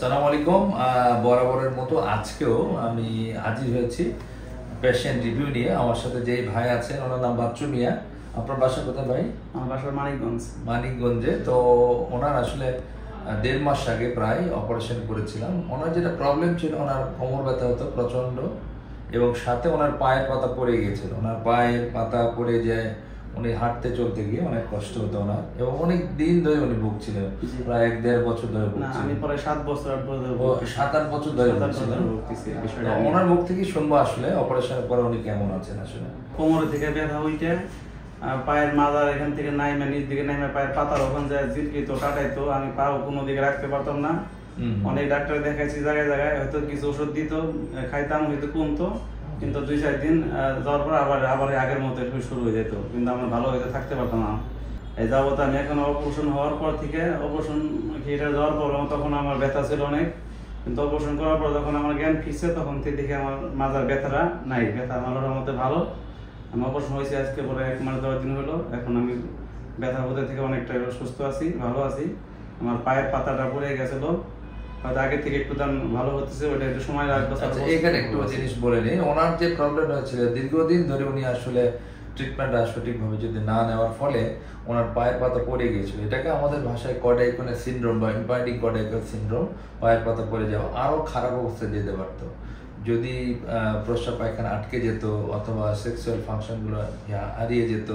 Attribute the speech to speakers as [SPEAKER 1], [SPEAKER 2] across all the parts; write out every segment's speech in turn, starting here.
[SPEAKER 1] সালাম আলাইকুম। বরাবরের মতো আজকেও আমি হাজির হয়েছি পেশেন্ট রিভিউ নিয়ে। আমার সাথে যেই ভাই আছেন ওনার নাম বাচ্চু মিয়া আপনার বাসা কোথায় ভাই?
[SPEAKER 2] আমার বাসা মানিকগঞ্জ।
[SPEAKER 1] মানিকগঞ্জে। তো ওনার আসলে দেড় মাস আগে প্রায় অপারেশন করেছিলাম। ওনার যেটা প্রবলেম ছিল ওনার কোমর ব্যথা হতো প্রচণ্ড এবং সাথে ওনার পায়ের পাতা পড়ে গিয়েছিল। ওনার পায়ের পাতা পড়ে যায় উনি হাঁটতে চলতে গিয়ে অনেক কষ্ট হতো ওনার। এবং অনেক দিন ধরে উনি ভুগছিলেন। প্রায় এক দেড় বছর ধরে
[SPEAKER 2] না আমি প্রায় সাত বছর আট বছর
[SPEAKER 1] সাত আট বছর ধরে। ওনার মুখ থেকে শুনব আসলে অপারেশনের পরে উনি কেমন আছেন আসলে?
[SPEAKER 2] কোমর থেকে ব্যথা হইতে পায়ের মাজার এখান থেকে নাইমে নিচ দিকে নাইমে পায়ের পাতার ওখান যায় জিরকিত টাটাইতো আমি পাও কোনো দিকে রাখতে পারতাম না। অনেক ডাক্তার দেখাইছি জায়গায় জায়গায় হয়তো কিছু ওষুধ দিত খাইতাম হয়তো কমতো। কিন্তু দুই, চার দিন যাওয়ার পর আবার আবার আগের মতো শুরু হয়ে যেত। কিন্তু আমরা ভালো হয়তো থাকতে পারতাম না। এই যাবত আমি এখন অপারেশন হওয়ার পর থেকে, অপারেশন থিয়েটার যাওয়ার পর তখন আমার ব্যথা ছিল অনেক। কিন্তু অপারেশন করার পর যখন আমার জ্ঞান ফিরছে, তখন থেকে দেখি আমার মাজার ব্যথাটা নাই। ব্যথা আমার মধ্যে ভালো। আমি অপারেশন হয়েছি আজকে পরে এক মাস দেওয়ার দিন হলো। এখন আমি ব্যথা মধ্যে থেকে অনেকটা সুস্থ আছি, ভালো আছি। আমার পায়ের পাতাটা পড়ে গেছিল। হয়তো আগে থেকে একটু দাম ভালো হতেছে ওটা একটু সময় লাগবে
[SPEAKER 1] আচ্ছা এখানে একটু জিনিস বলে নিই। ওনার যে প্রবলেম হয়েছিল দীর্ঘদিন ধরে উনি আসলে ট্রিটমেন্টটা সঠিকভাবে যদি না নেওয়ার ফলে ওনার পায়ের পাতা পড়ে গিয়েছিল। এটাকে আমাদের ভাষায় কডাইকনের সিনড্রোম বা ইম্পাইডিং কডাইকন সিনড্রোম পায়ের পাতা পড়ে যাওয়া আরও খারাপ অবস্থায় যেতে পারতো। যদি প্রস্রাব পায়খানা আটকে যেত অথবা সেক্সুয়াল ফাংশনগুলো হারিয়ে যেত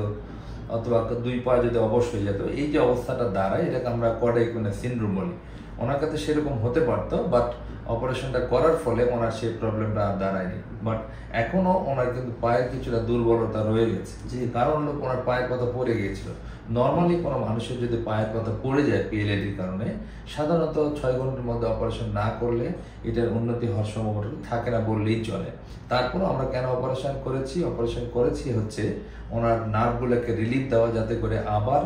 [SPEAKER 1] অথবা দুই পা যদি অবশ হয়ে যেত, এই যে অবস্থাটা দাঁড়ায়, এটাকে আমরা কডাইকনের সিনড্রোম বলি। ওনার কাছে সেরকম হতে পারতো বাট অপারেশনটা করার ফলে ওনার সেই প্রবলেমটা আর দাঁড়ায়নি। বাট এখনও ওনার কিন্তু পায়ের কিছুটা দুর্বলতা রয়ে গেছে। যে কারণ হলো ওনার পায়ের কথা পড়ে গিয়েছিল। নর্মালি কোনো মানুষের যদি পায়ের কথা পড়ে যায় পিএলএডির কারণে, সাধারণত ছয় ঘণ্টার মধ্যে অপারেশন না করলে এটার উন্নতি হওয়ার সম্ভাবনা থাকে না বললেই চলে। তারপরও আমরা কেন অপারেশন করেছি? অপারেশন করেছি হচ্ছে ওনার নার্ভগুলোকে রিলিফ দেওয়া যাতে করে আবার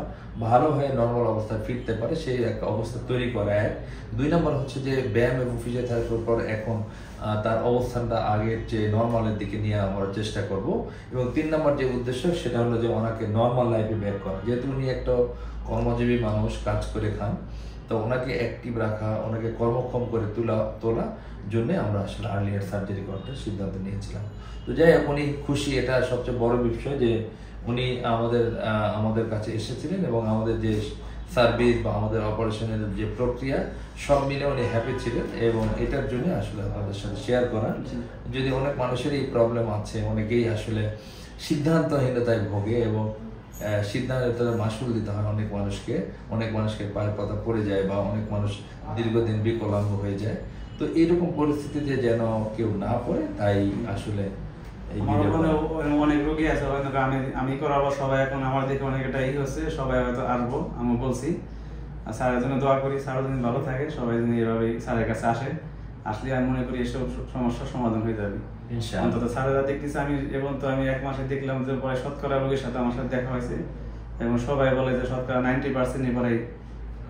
[SPEAKER 1] ভালো হয়ে নর্মাল অবস্থায় ফিরতে পারে, সেই একটা অবস্থা তৈরি করা। এক দুই নম্বর হচ্ছে যে, ব্যায়াম এবং ফিজিওথেরাপির পর এখন তার অবস্থানটা আগের যে নর্মালের দিকে নিয়ে আমরা চেষ্টা করব। এবং তিন নম্বর যে উদ্দেশ্য, সেটা হলো যে ওনাকে নর্মাল লাইফে বের করা। যেহেতু উনি একটা কর্মজীবী মানুষ, কাজ করে খান, তো ওনাকে অ্যাক্টিভ রাখা, ওনাকে কর্মক্ষম করে তোলা তোলা জন্য আমরা আসলে আর্লিয়ার সার্জারি করার সিদ্ধান্ত নিয়েছিলাম। তো যাই হোক, উনি খুশি। এটা সবচেয়ে বড় বিষয় যে উনি আমাদের আমাদের কাছে এসেছিলেন এবং আমাদের যে সার্ভিস বা আমাদের অপারেশনের যে প্রক্রিয়া সব মিলে উনি হ্যাপি ছিলেন এবং এটার জন্য আসলে আপনাদের সাথে শেয়ার করা যদি অনেক মানুষের এই প্রবলেম আছে অনেকেই আসলে সিদ্ধান্তহীনতায় ভোগে এবং সিদ্ধান্তের মাসুল দিতে হয় অনেক মানুষকে। অনেক মানুষকে পায়ের পাতা পড়ে যায় বা অনেক মানুষ দীর্ঘদিন বিকলাঙ্গ হয়ে যায়। তো এরকম পরিস্থিতিতে যেন কেউ না পড়ে তাই আসলে
[SPEAKER 2] আমার
[SPEAKER 1] ভিডিও
[SPEAKER 2] ওখানে অনেক রোগী আছে হয়তো আমি আমি করাবো সবাই এখন আমার দেখে অনেক এটা ই হচ্ছে সবাই হয়তো আসব আমি বলছি। আর স্যারের জন্য দোয়া করি স্যারও যেন ভালো থাকে সবাই যেন এভাবে স্যারের কাছে আসে। আসলে আমি মনে করি এসব সমস্যার সমাধান হয়ে যাবে। অন্তত স্যারেরা দেখতেছে আমি এবং তো আমি এক মাসে দেখলাম যে প্রায় শতকরা রোগীর সাথে আমার সাথে দেখা হয়েছে। এবং সবাই বলে যে শতকরা নাইনটি পার্সেন্টই পরে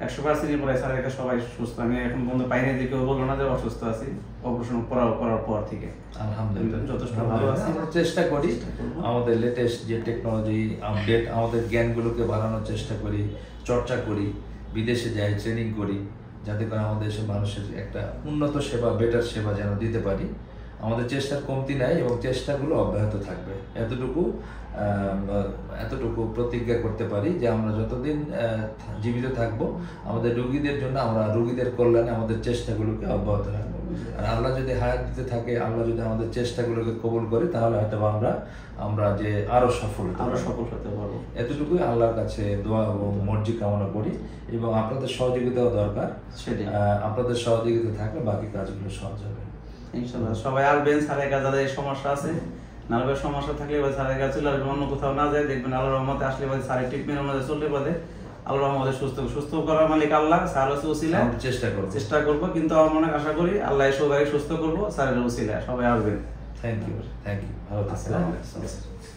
[SPEAKER 2] একশো পার্সেন্টই পরে স্যারের কাছে সবাই সুস্থ। আমি এখন পর্যন্ত পাইনি যে কেউ বলল না যে অসুস্থ আছি অপারেশন করার করার পর থেকে।
[SPEAKER 1] আলহামদুলিল্লাহ।
[SPEAKER 2] যথেষ্ট ভালো আছি।
[SPEAKER 1] আমরা চেষ্টা করি আমাদের লেটেস্ট যে টেকনোলজি আপডেট আমাদের জ্ঞানগুলোকে বাড়ানোর চেষ্টা করি চর্চা করি বিদেশে যাই ট্রেনিং করি যাতে করে আমাদের দেশের মানুষের একটা উন্নত সেবা বেটার সেবা যেন দিতে পারি। আমাদের চেষ্টার কমতি নাই এবং চেষ্টাগুলো অব্যাহত থাকবে। এতটুকু এতটুকু প্রতিজ্ঞা করতে পারি যে আমরা যতদিন জীবিত থাকব আমাদের রুগীদের জন্য আমরা রুগীদের কল্যাণে আমাদের চেষ্টাগুলোকে অব্যাহত রাখব। আর আল্লাহ যদি হায়াত দিতে থাকে আল্লাহ যদি আমাদের চেষ্টাগুলোকে কবুল করে তাহলে হয়তো আমরা আমরা যে আরও সফল
[SPEAKER 2] আমরা সফল হতে পারব।
[SPEAKER 1] এতটুকুই আল্লাহর কাছে দোয়া এবং মর্জি কামনা করি এবং আপনাদের সহযোগিতাও দরকার।
[SPEAKER 2] সেটাই।
[SPEAKER 1] আপনাদের সহযোগিতা থাকলে বাকি কাজগুলো সহজ হবে।
[SPEAKER 2] ইনশাল্লাহ। সবাই আসবেন স্যারের কাছে যাদের সমস্যা আছে নাহলে সমস্যা থাকলে বা স্যারের কাছে চলে আসবেন অন্য কোথাও না যায় দেখবেন আল্লাহ রহমতে আসলে এবার স্যারের ট্রিটমেন্ট অনুযায়ী চলতে পারে আল্লাহ রহমতে সুস্থ সুস্থ করার মালিক আল্লাহ স্যার হচ্ছে উসিলা
[SPEAKER 1] চেষ্টা করব।
[SPEAKER 2] চেষ্টা করব কিন্তু আমার মনে আশা করি আল্লাহ সবাই সুস্থ করব স্যারের উসিলা সবাই আসবেন।
[SPEAKER 1] থ্যাংক ইউ থ্যাংক ইউ ভালো থাকবেন।